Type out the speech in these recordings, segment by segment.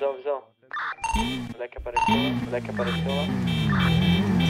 Visão, visão. Moleque apareceu lá. Moleque apareceu lá.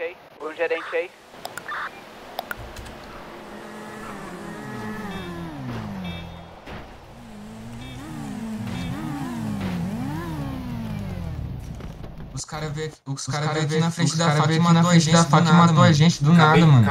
Gerente aí. Um gerente aí. Os caras veio, os cara veio aqui na frente da Fátima, matou a gente, da Fátima matou a gente do nada, mano.